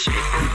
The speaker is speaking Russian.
Shit.